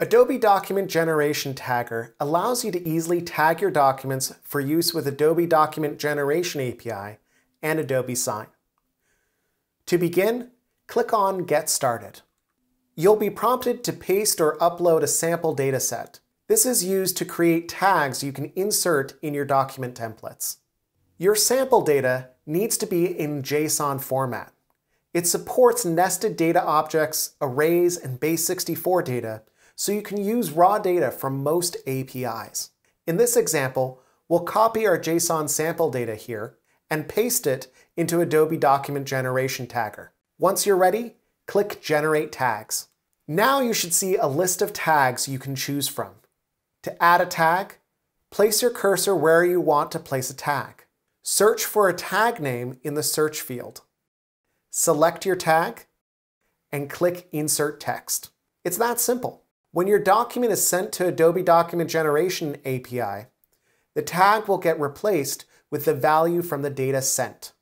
Adobe Document Generation Tagger allows you to easily tag your documents for use with Adobe Document Generation API and Adobe Sign. To begin, click on Get Started. You'll be prompted to paste or upload a sample dataset. This is used to create tags you can insert in your document templates. Your sample data needs to be in JSON format. It supports nested data objects, arrays, and base64 data, so you can use raw data from most APIs. In this example, we'll copy our JSON sample data here and paste it into Adobe Document Generation Tagger. Once you're ready, click Generate Tags. Now you should see a list of tags you can choose from. To add a tag, place your cursor where you want to place a tag. Search for a tag name in the search field. Select your tag and click Insert Text. It's that simple. When your document is sent to Adobe Document Generation API, the tag will get replaced with the value from the data sent.